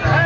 ஆ